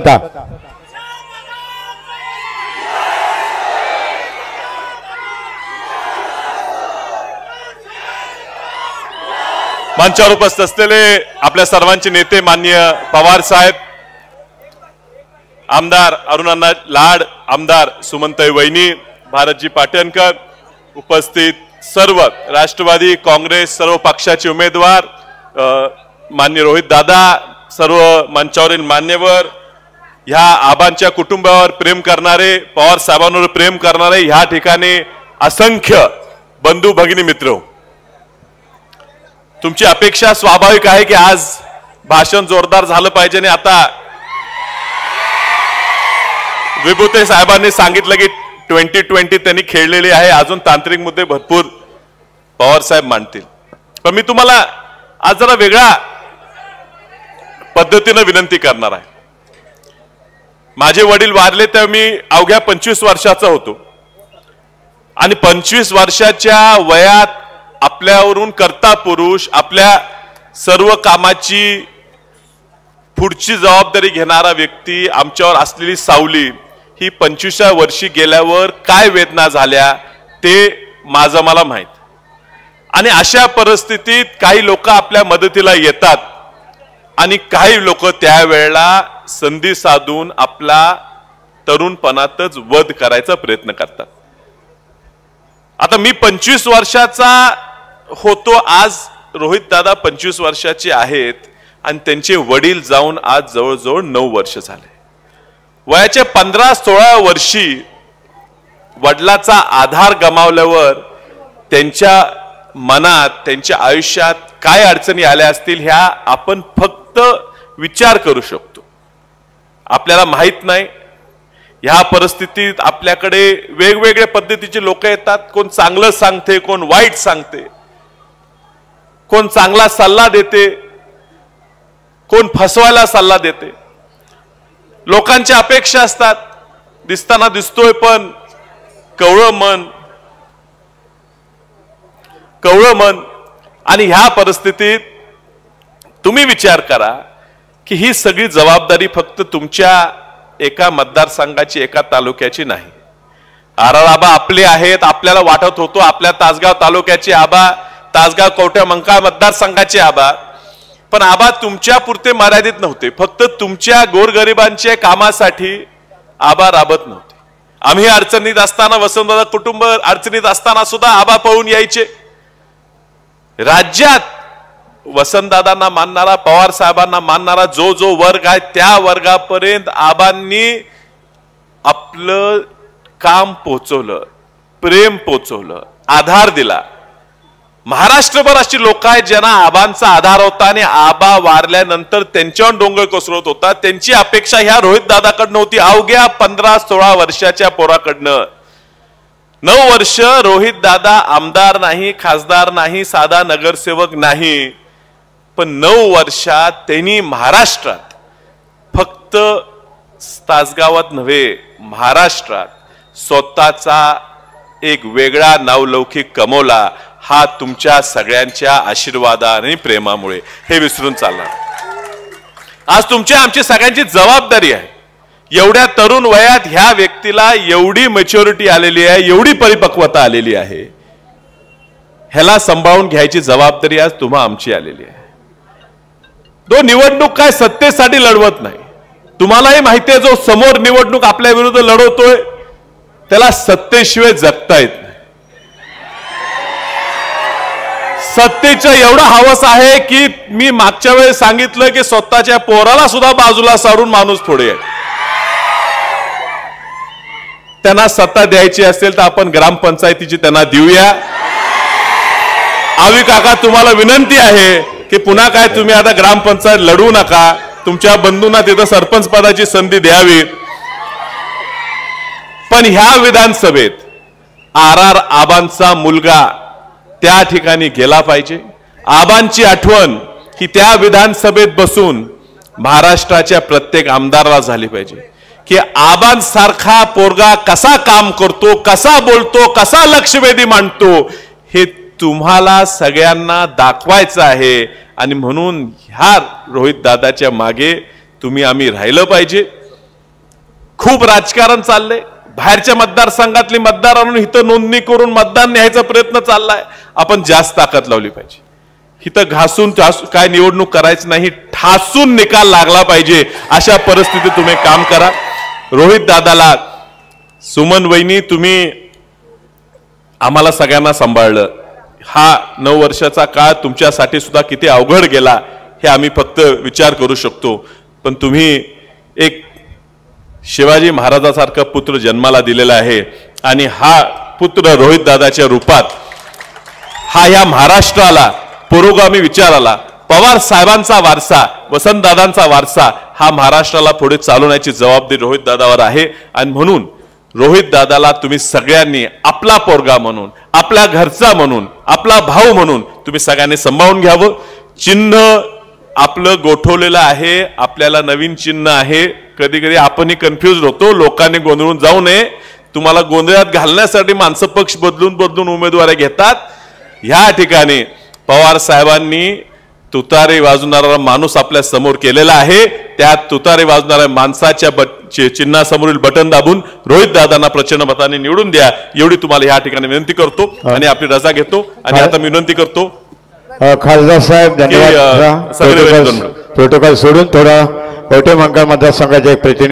शांतता मंचावर उपस्थित असलेले आपल्या सर्वांचे नेते मान्य पवार साहेब आमदार अरुणांना लाड आमदार सुमंताई वैनी भारतजी पाटणकर उपस्थित सर्व राष्ट्रवादी काँग्रेस सर्व पक्षाचे उमेदवार अ, मान्य रोहित दादा सर्व मंचावरील मान्यवर ह्या आबांच्या कुटुंबावर प्रेम करणारे पवार साहेबांवर प्रेम करणारे ह्या ठिकाणी असंख्य बंधू भगिनी मित्र. तुमची अपेक्षा स्वाभाविक आहे की आज भाषण जोरदार झालं पाहिजे आणि आता विभूते साहेबांनी सांगितलं की ट्वेंटी ट्वेंटी त्यांनी खेळलेली आहे अजून तांत्रिक मुद्दे भरपूर पवार साहेब मांडतील. पण मी तुम्हाला आज जरा वेगळ्या पद्धतीनं विनंती करणार आहे. माझे वडील वारले तेव्हा मी अवघ्या पंचवीस वर्षाचा होतो. आणि पंचवीस वर्षाच्या वयात आपल्यावरून करता पुरुष आपल्या सर्व कामाची पुढची जबाबदारी घेणारा व्यक्ती आमच्यावर असलेली सावली ही पंचवीसव्या वर्षी गेल्यावर काय वेदना झाल्या ते माझं मला माहीत. आणि अशा परिस्थितीत काही लोक आपल्या मदतीला येतात. आणि काही लोक त्यावेळेला संधी साधून आपला तरुणपणातच वध करायचा प्रयत्न करतात. आता मी पंचवीस वर्षाचा होतो आज रोहित दादा पंचवीस वर्षाचे आहेत आणि त्यांचे वडील जाऊन आज जवळजवळ नऊ वर्ष झाले. वयाच्या पंधरा सोळा वर्षी वडिलाचा आधार गमावल्यावर त्यांच्या मनात त्यांच्या आयुष्यात काय अडचणी आल्या असतील ह्या आपण फक्त विचार करू शकतो. आपल्याला माहीत नाही. ह्या परिस्थितीत आपल्याकडे वेगवेगळ्या पद्धतीचे लोक येतात. कोण चांगलं सांगते कोण वाईट सांगते. कोण चांगला सल्ला देते कोण फसवायला सल्ला देते. लोकांच्या अपेक्षा असतात. दिसताना दिसतोय पण कवळं मन. कवळं मन. आणि ह्या परिस्थितीत तुम्ही विचार करा. की ही सगळी जबाबदारी फक्त तुमच्या एका मतदारसंघाची एका तालुक्याची नाही. आरार आबा आपले आहेत आपल्याला वाटत होतो आपल्या तासगाव तालुक्याचे आबा तासगाव कवठ्या मंका मतदारसंघाचे आबा. पण आबा तुमच्या पुरते मर्यादित नव्हते. फक्त तुमच्या गोरगरिबांच्या कामासाठी आबा राबत नव्हते. आम्ही अडचणीत असताना वसंतदादा कुटुंब अडचणीत असताना सुद्धा आबा पळून यायचे. राज्यात वसंतदादांना मानणारा पवार साहेबांना मानणारा जो जो वर्ग आहे त्या वर्गापर्यंत आबांनी आपलं काम पोचवलं प्रेम पोचवलं आधार दिला. महाराष्ट्रभर अशी लोक आहेत ज्यांना आबांचा आधार होता आणि आबा वारल्यानंतर त्यांच्यावर डोंगर कोसळत होता. त्यांची अपेक्षा ह्या रोहित दादाकडनं होती अवघ्या पंधरा सोळा वर्षाच्या पोराकडनं. नऊ वर्ष रोहित दादा आमदार नाही खासदार नाही साधा नगरसेवक नाही. पण नऊ वर्षात त्यांनी महाराष्ट्रात फक्त तासगावात नव्हे महाराष्ट्रात स्वतःचा एक वेगळा नावलौकिक कमवला. हा तुमच्या सगळ्यांच्या आशीर्वादा आणि प्रेमामुळे. हे विसरून चालणार. आज तुमची आमची सगळ्यांची जबाबदारी आहे. एवढ्या तरुण वयात ह्या व्यक्तीला एवढी मेच्युरिटी आलेली आहे एवढी परिपक्वता आलेली आहे. ह्याला सांभाळून घ्यायची जबाबदारी आज तुम्हा आमची आलेली आहे. तो निवडणूक काय सत्तेसाठी लढवत नाही. तुम्हालाही माहिती आहे जो समोर निवडणूक आपल्या विरुद्ध लढवतोय त्याला सत्तेशिवाय जगता येत नाही. सत्तेच्या एवढं हवस आहे की मी मागच्या वेळेस सांगितलं की स्वतःच्या पोराला सुद्धा बाजूला सारून माणूस थोडे आहे त्यांना सत्ता द्यायची असेल तर आपण ग्रामपंचायतीची त्यांना देऊया. आवी काका तुम्हाला विनंती आहे की पुन्हा काय तुम्ही आता ग्रामपंचायत लढू नका तुमच्या बंधूंना तिथं सरपंच पदाची संधी द्यावी. पण ह्या विधानसभेत आर आर आबांचा मुलगा त्या ठिकाणी गेला पाहिजे. आबांची आठवण ही त्या विधानसभेत बसून महाराष्ट्राच्या प्रत्येक आमदाराला झाली पाहिजे. की आबांसारखा पोरगा कसा काम करतो कसा बोलतो कसा लक्षवेधी मांडतो हे तुम्हाला सगळ्यांना दाखवायचं आहे. आणि म्हणून ह्या रोहित दादाच्या मागे तुम्ही आम्ही राहिलं पाहिजे. खूप राजकारण चाललंय. बाहेरच्या मतदारसंघातली मतदार आणून इथं नोंदणी करून मतदान न्यायचा प्रयत्न चाललाय. आपण जास्त ताकद लावली पाहिजे. इथं घासून काय निवडणूक करायची नाही ठासून निकाल लागला पाहिजे. अशा परिस्थितीत तुम्ही काम करा. रोहित दादाला सुमन वहिनी तुम्ही आम्हाला सगळ्यांना सांभाळलं. हा नऊ वर्षाचा काळ तुमच्यासाठी सुद्धा किती अवघड गेला हे आम्ही फक्त विचार करू शकतो. पण तुम्ही एक शिवाजी महाराजासारखा पुत्र जन्माला दिलेला आहे आणि हा पुत्र रोहित दादाच्या रूपात हा या महाराष्ट्राला पुरोगामी विचाराला पवार साहेबांचा वारसा वसंतदादांचा वारसा हा महाराष्ट्राला पुढे चालवण्याची जबाबदारी रोहित दादावर आहे. आणि म्हणून रोहित दादाला तुम्ही सगळ्यांनी आपला पोरगा म्हणून आपल्या घरचा म्हणून आपला भाऊ म्हणून तुम्ही सगळ्यांनी सांभाळून घ्यावं. चिन्ह आपलं गोठवलेलं आहे आपल्याला नवीन चिन्ह आहे. कधी कधी आपणही कन्फ्युज होतो लोकांनी गोंधळून जाऊ नये. तुम्हाला गोंधळात घालण्यासाठी माणसं पक्ष बदलून बदलून उमेदवारी घेतात. ह्या ठिकाणी पवार साहेबांनी तुतारे वाजवणारा माणूस आपल्यासमोर केलेला आहे. त्या तुतारे वाजवणाऱ्या माणसाच्या बट चिन्हासमोरील बटन दाबून रोहित दादांना प्रचंड मताने निवडून द्या. एवढी तुम्हाला ह्या ठिकाणी विनंती करतो आणि आपली रजा घेतो. आणि आता मी विनंती करतो खासदार साहेब सगळे प्रोटोकॉल सोडून थोडा मतदारसंघाचे प्रतिनिधी